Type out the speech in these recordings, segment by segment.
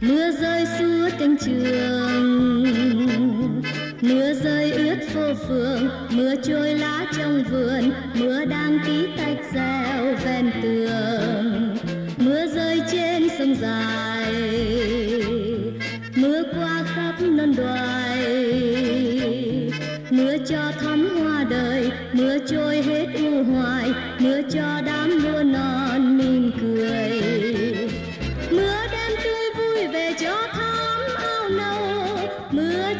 mưa rơi suốt cánh trường, mưa rơi ướt phố phường, mưa trôi lá trong vườn, mưa đang tí tách reo ven tường. Mưa rơi trên sông dài, mưa qua khắp non đoài. Mưa cho thắm hoa đời, mưa trôi hết u hoài, mưa cho đám lúa non.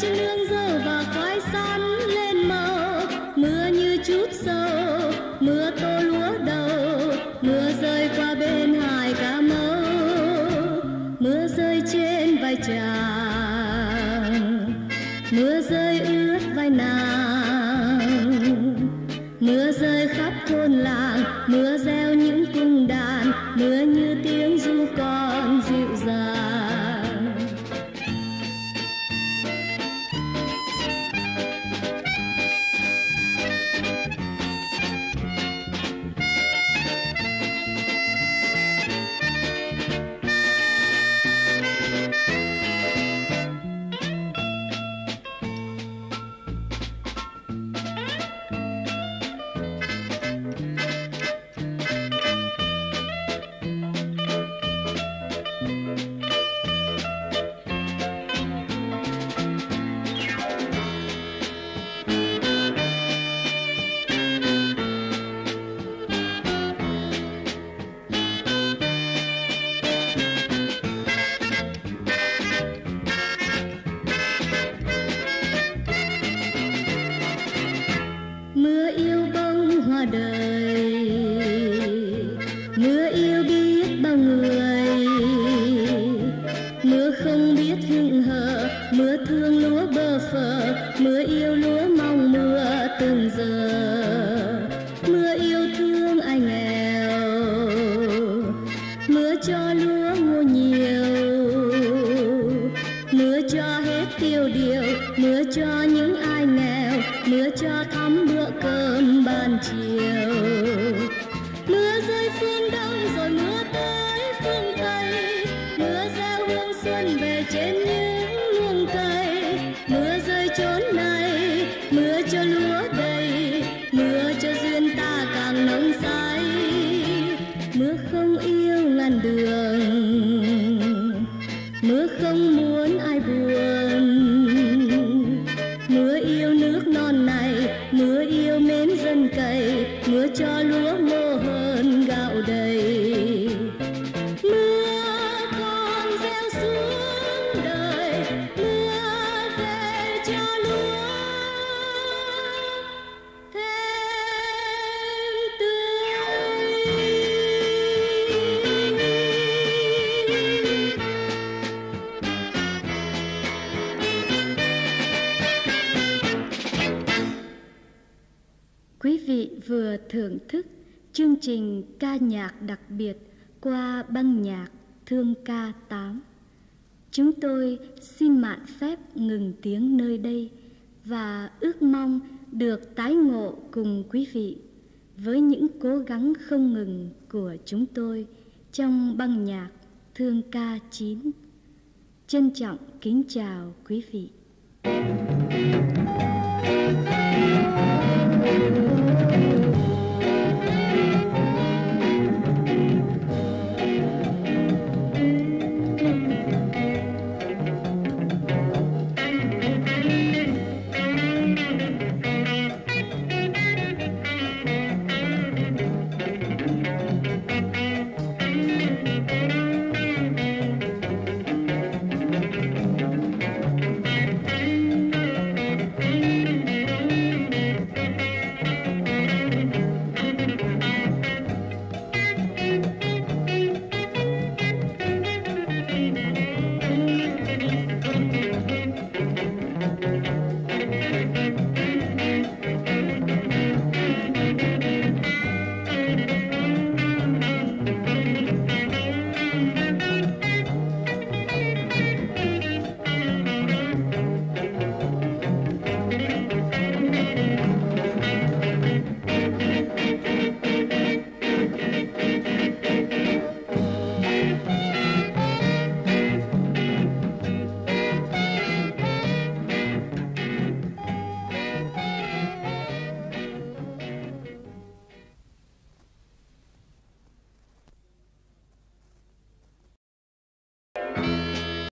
Mưa nương dâu và khoai sắn lên màu mưa như chút sâu, mưa tô lúa đầu. Mưa rơi qua bên hải cà mau mưa rơi trên vai trà. Cho hết tiêu điều, mưa cho những ai nghèo, mưa cho thắm bữa cơm ban chiều. Quý vị vừa thưởng thức chương trình ca nhạc đặc biệt qua băng nhạc Thương ca 8. Chúng tôi xin mạn phép ngừng tiếng nơi đây và ước mong được tái ngộ cùng quý vị với những cố gắng không ngừng của chúng tôi trong băng nhạc Thương ca 9. Trân trọng kính chào quý vị.